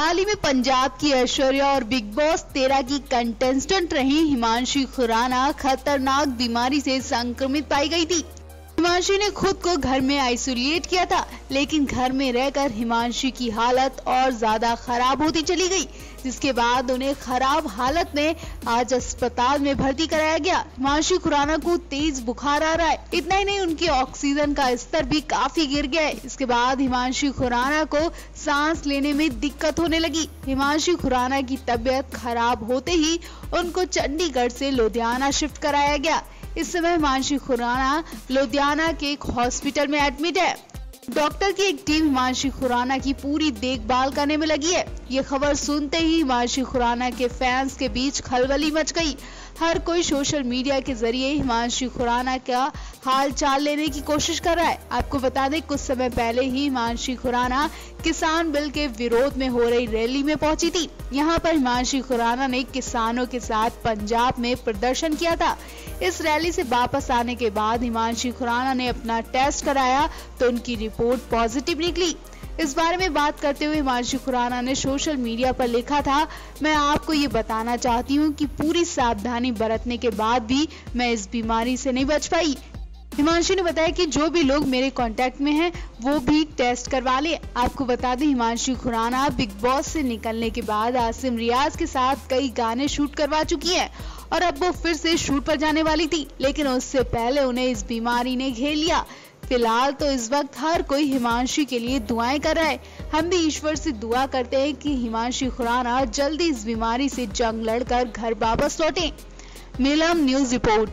हाल ही में पंजाब की ऐश्वर्या और बिग बॉस तेरह की कंटेस्टेंट रही हिमांशी खुराना, खतरनाक बीमारी से संक्रमित पाई गई थी। हिमांशी ने खुद को घर में आइसोलेट किया था, लेकिन घर में रहकर हिमांशी की हालत और ज़्यादा खराब होती चली गई, जिसके बाद उन्हें खराब हालत में आज अस्पताल में भर्ती कराया गया। हिमांशी खुराना को तेज बुखार आ रहा है। इतना ही नहीं, उनके ऑक्सीजन का स्तर भी काफ़ी गिर गया है। इसके बाद हिमांशी खुराना को सांस लेने में दिक्कत होने लगी। हिमांशी खुराना की तबियत खराब होते ही उनको चंडीगढ़ से लुधियाना शिफ्ट कराया गया। इस समय मानसी खुराना लुधियाना के एक हॉस्पिटल में एडमिट है। डॉक्टर की एक टीम हिमांशी खुराना की पूरी देखभाल करने में लगी है। ये खबर सुनते ही हिमांशी खुराना के फैंस के बीच खलबली मच गई। हर कोई सोशल मीडिया के ज़रिए हिमांशी खुराना का हाल चाल लेने की कोशिश कर रहा है। आपको बता दें, कुछ समय पहले ही हिमांशी खुराना किसान बिल के विरोध में हो रही रैली में पहुँची थी। यहाँ पर हिमांशी खुराना ने किसानों के साथ पंजाब में प्रदर्शन किया था। इस रैली से वापस आने के बाद हिमांशी खुराना ने अपना टेस्ट कराया तो उनकी रिपोर्ट पॉजिटिव निकली। इस बारे में बात करते हुए हिमांशु खुराना ने सोशल मीडिया पर लिखा था, मैं आपको ये बताना चाहती हूँ कि पूरी सावधानी बरतने के बाद भी मैं इस बीमारी से नहीं बच पाई। हिमांशु ने बताया कि जो भी लोग मेरे कांटेक्ट में हैं, वो भी टेस्ट करवा ले। आपको बता दें, हिमांशु खुराना बिग बॉस से निकलने के बाद आसिम रियाज के साथ कई गाने शूट करवा चुकी हैं और अब वो फिर से शूट पर जाने वाली थी, लेकिन उससे पहले उन्हें इस बीमारी ने घेर लिया। फ़िलहाल तो इस वक्त हर कोई हिमांशी के लिए दुआएँ कर रहा है। हम भी ईश्वर से दुआ करते हैं कि हिमांशी खुराना जल्दी इस बीमारी से जंग लड़कर घर वापस लौटे। Neelam news report.